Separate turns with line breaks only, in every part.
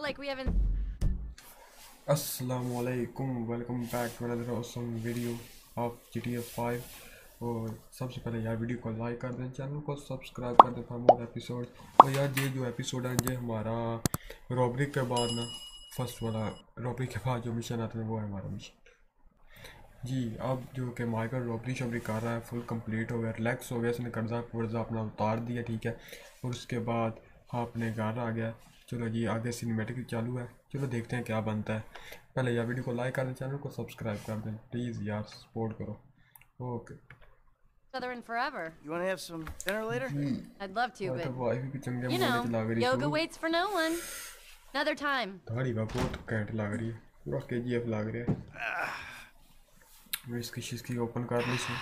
feel like we haven't
السلام علیکم welcome back to another awesome video of G T اور سب سے پہلے یار ویڈیو کو لائک کر دیں چینل کو سبسکرائب کر دیں مور ایپیسوڈ اور یار یہ جو ایپیسوڈ ہے یہ ہمارا رابری کے بعد نا فرسٹ والا رابری کے بعد جو مشن آتا ہے، وہ ہے ہمارا مشن جی اب جو کہ مائیکل رابری شابری کر رہا ہے فل کمپلیٹ ہو گیا ریلیکس ہو گیا، اس نے قرضہ قرضہ اپنا اتار دیا، ٹھیک ہے۔ اور اس کے بعد آپ نے گھر آ گیا۔ چلو جی آگے سینیمیٹک چالو ہے چلو دیکھتے ہیں کیا بنتا ہے پہلے یہ ویڈیو کو لائک کر دیں چینل کو سبسکرائب کر دیں پلیز یار سپورٹ
کرو okay Southern forever.
You want to have some dinner later? mm.
I'd love to, but you know, yoga waits for no one. Another time.
دھاڑی کا بہت کینٹ لگ رہی ہے پورا کے جی ایف لگ
رہا
ہے
میں
اس
کی
شیش
کی
اوپن
کر
لی
سے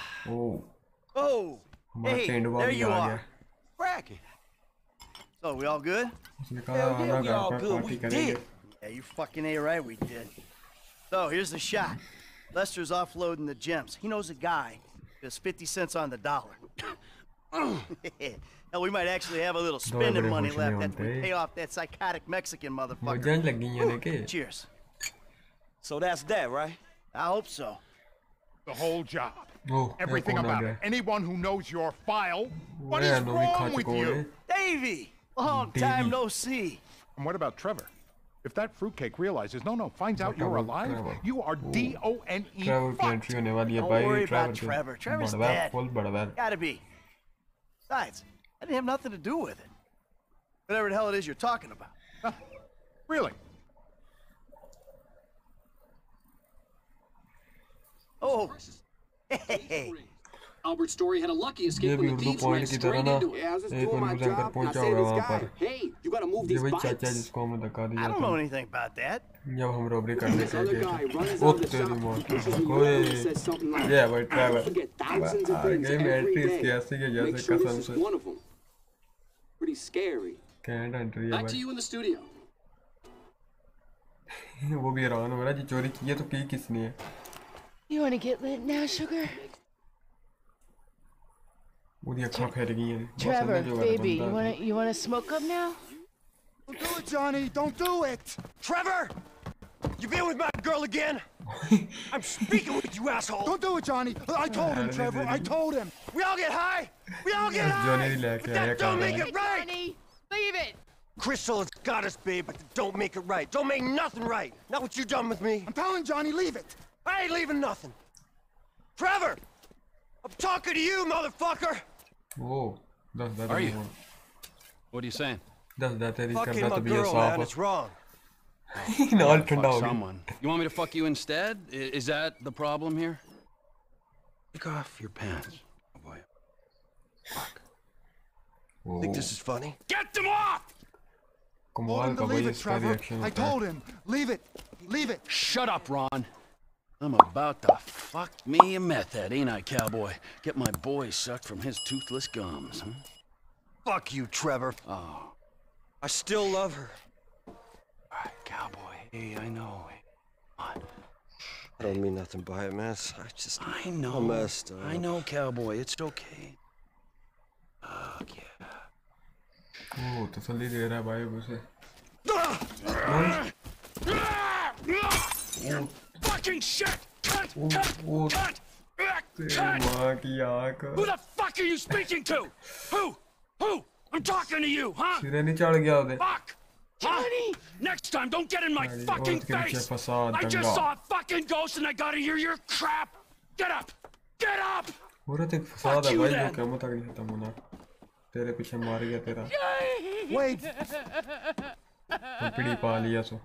So, we all good? Hell yeah, we all good. We did. Yeah, you fucking A right, we did. So, here's the shot. Lester's offloading the gems. He knows a guy that's 50 cents on the dollar. Hell, we might actually have a little spending money left after we pay off that psychotic Mexican motherfucker. Cheers.
So that's that, right?
I hope so.
The whole job.
Oh,
Everything about it. Anyone who knows your file. What is wrong with you?
Davy! Long
Davey.
time no see.
And what about Trevor? If that fruitcake realizes, no, no, finds out
What
you're
about
alive,
Trevor?
you are
Ooh.
D-O-N-E
travel की
fucked.
Entry होने वाली है
Don't
भाई
worry about
travel
Trevor. Trevor's
Badwa
dead.
Full Badwa
Gotta be. Besides, I didn't have nothing to do with it. Whatever the hell it is you're talking about.
Really?
Oh, hey,
Albert Story had a lucky
ये
escape
भी
when the
Urdu
thieves ran
point की तरह
straight
ना
into it.
Yeah, I was just
एक
doing my
उनको
job,
पहुंचा
not saying
होगा
this
वहाँ
guy.
पर
Hey, you gotta move
ये
these
वही चाचा
bikes.
जिसको हमने धक्का
I
दिया
don't know
था
anything about that.
जब हम रॉबरी करने
This
के
other
गए
guy
थे
runs
O
out of the
तेरी
shop,
मौत
pushes me
ओए
over and says something like,
ये भाई
"I
travel
forget thousands of
uh
things
गई मैं
every
एंट्री इसकी
day.
ऐसी के
Make
जैसे
sure
कसम
this is
से
one of them. Pretty scary.
Can't entry है
Back to
भाई
you in the studio.
वो भी हैरान हो रहा है जी चोरी की है तो की किसने है
You want to get lit now, sugar?
ਉਹਦੀ ਅੱਖਾਂ ਫਿਰ ਗਈਆਂ ਨੇ ਬਸ
Trevor,
ਇਹਨੇ ਜੋ ਕਰ
baby, you
ਬੰਦਾ
want to you want to smoke up now?
Don't do it, Johnny. Don't do it. Trevor, you been with my girl again? I'm speaking with you, asshole.
Don't do it, Johnny. I told him, Trevor. I told him.
We all get high. We all get high.
Johnny ਦੀ ਲੈ ਕੇ
But
ਆਇਆ
that don't
ਕੰਮ
make it right.
Honey, leave it.
Crystal has got us, babe, but that don't make it right. Don't make nothing right. Not what you done with me.
I'm telling Johnny, leave it.
I ain't leaving nothing. Trevor, I'm talking to you, motherfucker.
Whoa. That, that
are you?
Work.
What are you saying?
That, that
Fucking girl, man. It's wrong.
no,
I'll.
Someone. You want me to fuck you instead? Is that the problem here? Take off your pants. Oh boy. Fuck. Whoa.
Think this is funny?
Get them off!
Come
on,
leave it, Trevor. I told him. Leave it. Leave it.
Shut up, Ron. I'm about to fuck me a method, ain't I, cowboy? Get my boy sucked from his toothless gums, huh?
Fuck you, Trevor.
Oh.
I still love her.
All right, cowboy. Hey, I know. Hey,
I don't mean nothing by it, man. I just...
I know.
I messed up.
I know, cowboy. It's okay. Fuck yeah.
Oh, te salí de grabar, pues
Fucking shit! Cut!
Oh,
Cut!
oh.
Cut!
तेरी
Cut!
माँ की आँख
Who the fuck are you speaking to? Who? Who? I'm talking to you, huh?
सिरे नहीं चढ़ गया उधर
Fuck! Johnny! Next time, don't get in my
Johnny,
fucking
औरत के पीछे
face!
फंसा
I just
दंगा
saw a fucking ghost and I gotta hear your crap! Get up! Get up!
औरत एक फसाद है
you
भाई जो
then.
क़यामत तक नहीं खत्म होना तेरे पीछे मार गया तेरा
Wait.
पकड़ी पा लिया सो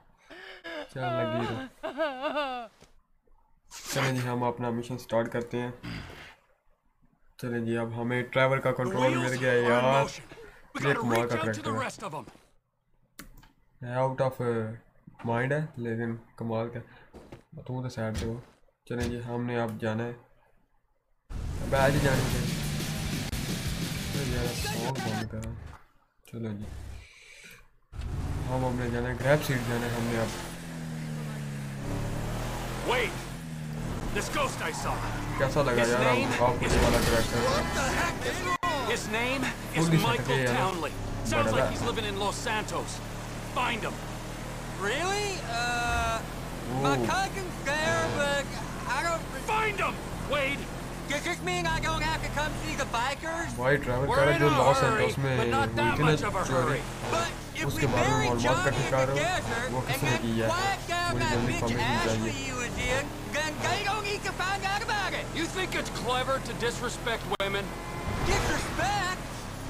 کیا لگی رہا چلیں جی ہم اپنا مشن سٹارٹ کرتے ہیں۔ چلیں جی اب ہمیں ڈرائیور
کا
کنٹرول
مل
گیا
ہے۔
یار
یہ کمار
کا
کریکٹر
ہے
آؤٹ آف مائنڈ
ہے، لیکن کمال کا۔ تو تو سیڈ سے ہو چلیں جی ہم نے اب جانا ہے۔ اب آج ہی جانے چاہیے جی، یار سانگ بند کرا چلو جی۔ ہم اپنے جانا ہے گریپ سیٹ جانا ہے۔ ہم نے اب
Wait! This ghost I saw.
कैसा लगा
His
यार
name
हम ऑफ
is-
वाला character
His name is
Police
Michael
secretary,
Townley.
Bada
Sounds like
bada.
he's living in Los Santos. Find him.
Really? Uh, my
Ooh.
cousin's there, but I don't.
Find him, Wade.
Does this mean I don't have to come see the bikers?
भाई travel
We're
कर
in
जो
a
loss
hurry,
Santos में
but not
हुई
that
थी ना
much of a
चोरी
hurry.
But if
उसके
we
बारे में
bury
मालूमात
Johnny
का
in
ठिकाना
the desert
वो
and
किसने
then
की है
quiet down
मुझे
that
जल्दी
bitch
कमेंट
Ashley
चाहिए
you then they don't need to find out about it.
You think it's clever to disrespect women?
Disrespect?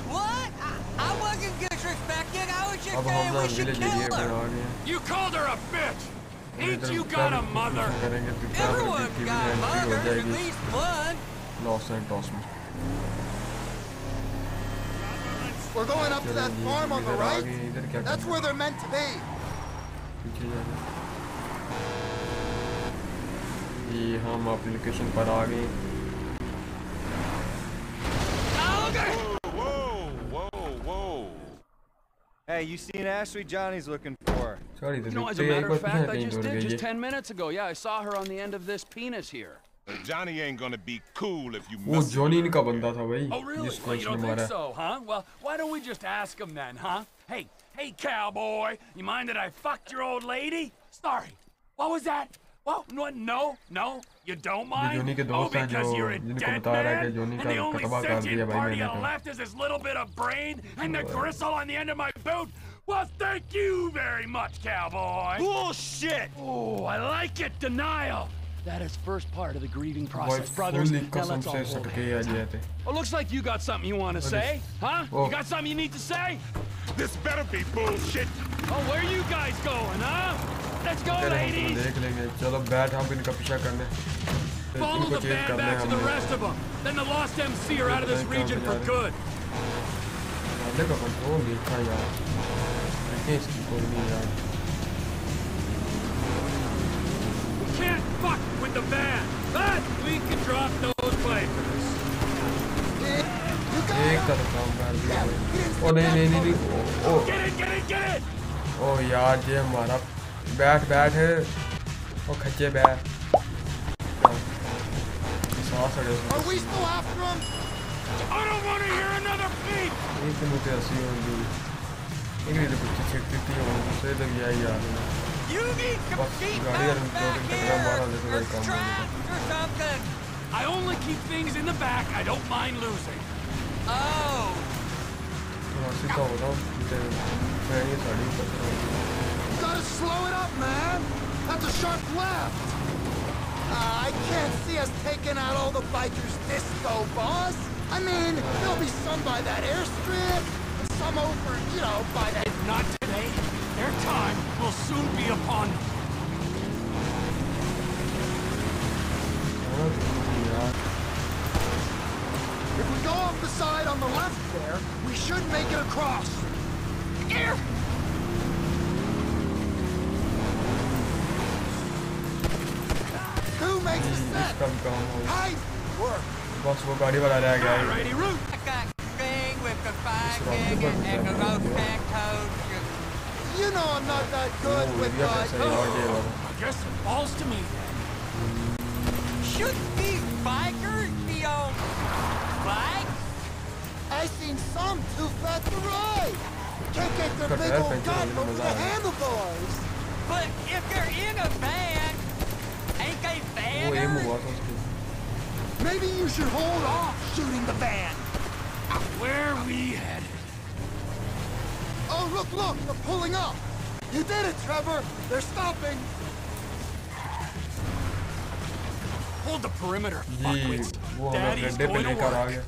What? I, I wasn't disrespected. I was just saying we should kill her.
You called her a bitch. Ain't you got a mother?
Everyone
got
a
mother, at least one.
Los Santos.
We're going up to that farm on the right. That's where they're meant to be.
पीछे जाना ये हम application पर आ गए
Whoa, whoa, whoa. Hey, you seen Ashley? Johnny's looking for her.
Sorry तो
You know, as
दिखते
a
ही एक
matter
bar
of
पीछे
fact, I
कहीं
just
दौड़
did
गई
just
ये
10 minutes ago. Yeah, I saw her on the end of this penis here.
But Johnny ain't gonna be cool if you
वो
mess
Johnny इनका बंदा था भाई
Oh, really?
जिसको
Well, you
इसने
don't
मारा
think so, huh? Well, why don't we just ask him then, huh? Hey, hey, cowboy, you mind that I fucked your old lady? Sorry. What was that? Well, no, no, no, you don't mind?
जोनी के
oh,
दोस्त हैं
because
जो
you're a
जिनको
dead
बता रहा है
man,
कि जोनी
and
का
the only
कतबा कर दिया
sentient
भाई
part
मैंने
you
तो
left is this little bit of brain and the gristle on the end of my boot? Well, thank you very much, cowboy.
Bullshit!
Oh, I like it, denial.
That is first part of the grieving
भाई
process, brothers.
Full
Now
कसम
let's all
से
hold
सटके
hands.
आ गए थे
Well, looks like you got something you want to
What is-
say, huh?
Oh.
You got something you need to say?
This better be bullshit!
Oh, where you guys going, huh? Let's go,
चलो हम तुम्हें
ladies.
देख लेंगे चलो बैठ हम इनका पीछा करने फिर
Follow
इनको
the
चेज
band
करने
back to the
हमने
rest of them. Then the lost MC are out of this
Thank you,
region for
Johnny.
good.
गाने का कंट्रोल नहीं था यार देखें इसकी कोई नहीं यार
We can't fuck with the band, but we can drop those players.
You got
एक
it.
तरफ काम कर दिया भाई ओ नहीं नहीं नहीं नहीं ओ ओ
Get it, get it, get it!
ओ यार ये हमारा बैठ बैठ ओ खच्चे बैठ सांस अड़े
Are we still after him?
I don't want to hear another beat!
एक दिन उठे हंसी होंगी एक दिन कुछ छिटती थी होंगी से तो यही यार
You need to
बस
keep
गाड़ी
them
यार दो
back
दिन तक मारा
here,
जैसे
or
कोई काम नहीं
strapped or something.
I only keep things in the back I don't mind losing.
Oh,
slow it up, man. That's a sharp left. Uh, I can't see us taking out all the bikers this go, boss. I mean, there'll be some by that airstrip, and some over, you know, by that.
If not today, their time will soon be upon them.
If we go off the side on the left there, we should make it across. Here.
इसका भी काम हो
Hey, work.
बस वो गाड़ी वाला रह गया है
Alrighty, route.
I got thing with the
It's
fire
wrong.
gig and, and the
Yeah.
road back coach.
You know I'm not that good
वो
with
एरिया कैसा है यार ये
uh,
वाला
I guess it falls to me then.
Should these bikers be on bikes?
I seen some too fat to ride. Can't get their
Cut
big
that
old
picture,
gut
look at
over the
that.
handlebars.
But if they're in a van,
Maybe you should hold off shooting the van.
Where we headed?
Oh, look, look, they're pulling up. You did it, Trevor. They're stopping.
Hold the perimeter, fuckwits. Daddy's going to work.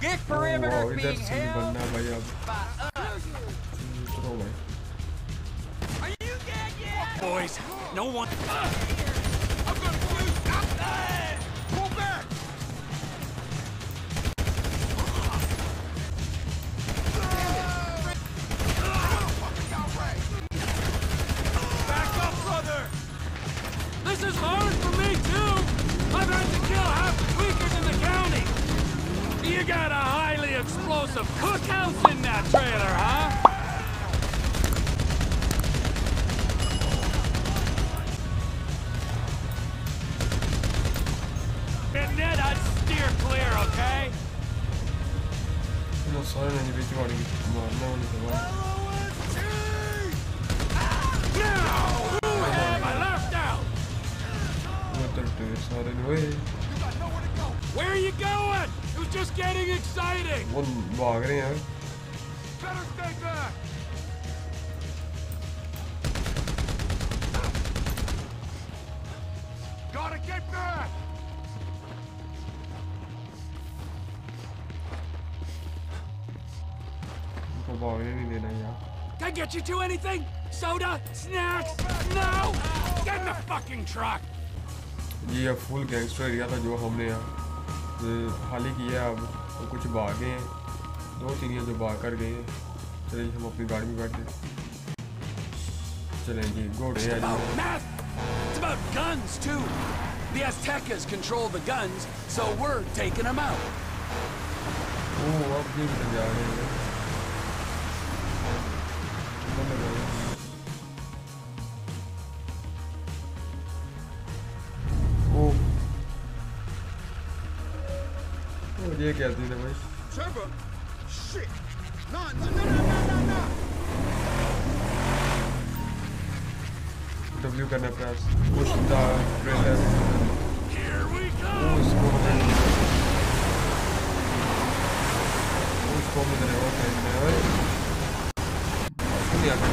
Get
perimeter
oh,
being held by us.
Boys, no one... Uh. You got a highly explosive cookhouse in that trailer, huh?
Sonra önce bir var gibi.
Ne
oldu lan?
Where are you going? It was just getting exciting.
One, wow, getting.
Better stay back.
उनको भागने नहीं देना यार
Can I get you two anything? Soda? Snacks? No? Get in the fucking truck.
ये अब full gangster area था जो हमने यहाँ ये हाल ही किया अब वो कुछ भागे हैं दो तीन हैं जो भाग कर गए हैं चलिए हम अपनी गाड़ी में बैठते चलें जी घोड़े हैं
About
ji
meth. It's about guns, too. The Aztecas control the guns, so we're taking them out.
ओ अब ये भी जा रहे हैं बंद कर दो। ओ ओ ये क्या चीज़ है भाई
Trevor? Shit! No, no, no, no, no, no, no!
W करना प्रयास push the trailer
Here we go.
ओ इसको हमें Hopefully I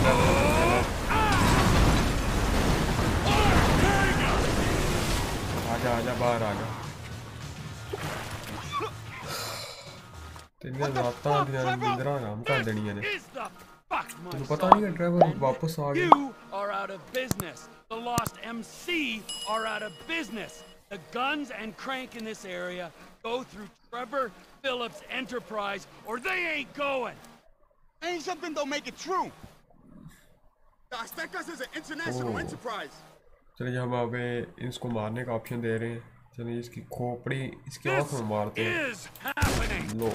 You are out of business. The lost MC are out of business. The guns and crank in this area go through Trevor Philips Enterprise or they ain't going.
Ain't something don't make it true.
Oh. چلے جی ہم ہمیں اس کو مارنے کا option
دے
رہے ہیں۔ چلے
جی اس
کی کھوپڑی اس کے آنکھ میں مارتے ہیں۔
لو۔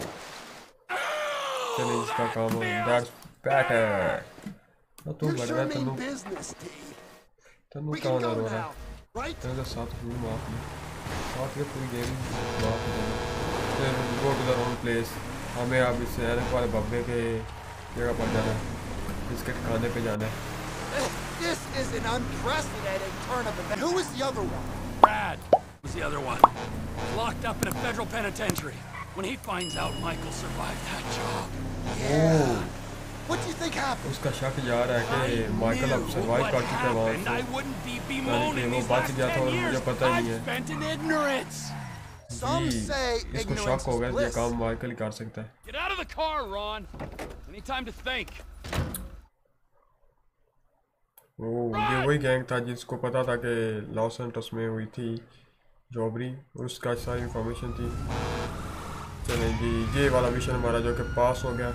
چلے
جی
اس
کا
کام
دیٹس بیٹر
تو
بڑھ
بڑا
تنو
تنو
کہاں
نہ
رو
رہا
ہے؟
تنو کا جی ساتھ ہوئی مارک میں۔ ساتھ کے پوری گیم مارک میں go to the wrong place ہمیں اب اس سے والے ببے کے جگہ پر جانا ہے۔ بسکٹ کھانے پہ جانا ہے۔
This is an unprecedented turn of events. Who is the other one?
Brad was the other one. Locked up in a federal penitentiary. When he finds out Michael survived that job.
Yeah. What do you think happened?
उसका शक जा रहा है कि
I
Michael अब
knew
survive
what
कर चुका है वहाँ
happened. I
से
wouldn't be
कि
bemoaning
वो
these
बच
last
गया था
10
और मुझे
years
पता ही
I've
है
spent in ignorance.
Some
ji,
say
इसको
ignorance
शक हो
is
गया ये
bliss.
काम माइकल ही कर सकता है
Get out of the car, Ron. Any time to think.
وہ یہ وہی گینگ تھا جس کو پتا تھا کہ لاس اینٹس میں ہوئی تھی جوبری اس کا ساری انفارمیشن تھی۔ چلیں جی یہ والا مشن ہمارا جو کہ پاس ہو گیا۔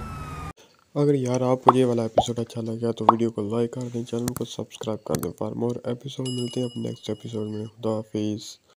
اگر یار آپ کو یہ والا ایپیسوڈ اچھا لگا تو ویڈیو کو لائک کر دیں، چینل کو سبسکرائب کر دیں۔ فار مور ایپیسوڈ ملتے ہیں اپنے نیکسٹ ایپیسوڈ میں۔ خدا حافظ۔